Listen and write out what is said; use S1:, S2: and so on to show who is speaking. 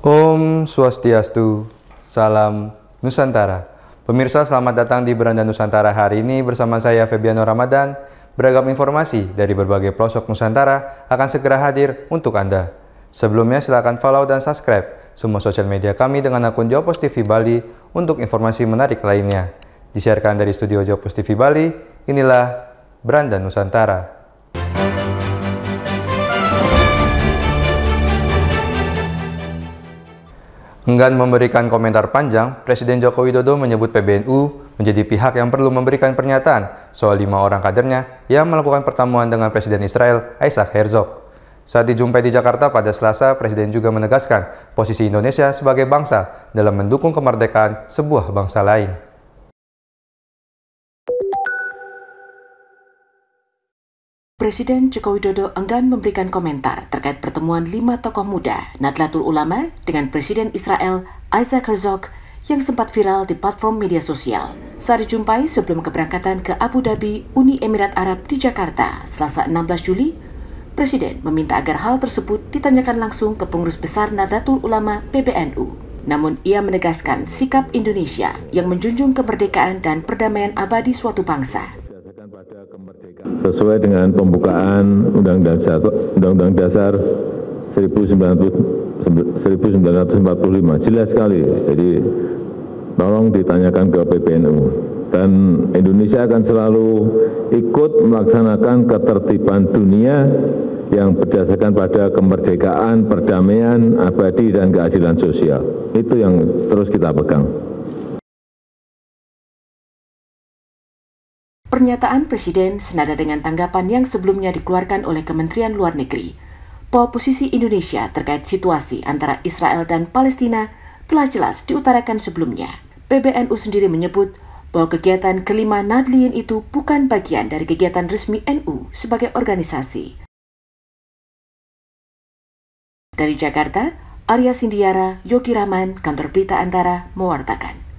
S1: Om Swastiastu, Salam Nusantara. Pemirsa selamat datang di Beranda Nusantara hari ini bersama saya Febiano Ramadan. Beragam informasi dari berbagai pelosok Nusantara akan segera hadir untuk Anda. Sebelumnya silakan follow dan subscribe semua sosial media kami dengan akun Jopos TV Bali untuk informasi menarik lainnya. Disiarkan dari studio Jopos TV Bali, inilah Beranda Nusantara. Enggan memberikan komentar panjang, Presiden Joko Widodo menyebut PBNU menjadi pihak yang perlu memberikan pernyataan soal lima orang kadernya yang melakukan pertemuan dengan Presiden Israel Isaac Herzog. Saat dijumpai di Jakarta pada Selasa, Presiden juga menegaskan posisi Indonesia sebagai bangsa dalam mendukung kemerdekaan sebuah bangsa lain.
S2: Presiden Joko Widodo enggan memberikan komentar terkait pertemuan lima tokoh muda Nadlatul Ulama dengan Presiden Israel Isaac Herzog yang sempat viral di platform media sosial saat dijumpai sebelum keberangkatan ke Abu Dhabi, Uni Emirat Arab di Jakarta, Selasa 16 Juli. Presiden meminta agar hal tersebut ditanyakan langsung ke pengurus besar Nadlatul Ulama PBNU. Namun ia menegaskan sikap Indonesia yang menjunjung kemerdekaan dan perdamaian abadi suatu bangsa
S3: sesuai dengan pembukaan Undang-Undang Dasar, Undang-Undang Dasar 1945. Jelas sekali. Jadi tolong ditanyakan ke PBNU. Dan Indonesia akan selalu ikut melaksanakan ketertiban dunia yang berdasarkan pada kemerdekaan, perdamaian, abadi, dan keadilan sosial. Itu yang terus kita pegang.
S2: Pernyataan Presiden senada dengan tanggapan yang sebelumnya dikeluarkan oleh Kementerian Luar Negeri bahwa posisi Indonesia terkait situasi antara Israel dan Palestina telah jelas diutarakan sebelumnya. PBNU sendiri menyebut bahwa kegiatan kelima Nadliin itu bukan bagian dari kegiatan resmi NU sebagai organisasi. Dari Jakarta, Arya Sindiara, Yogi Rahman, Kantor Berita Antara, mewartakan.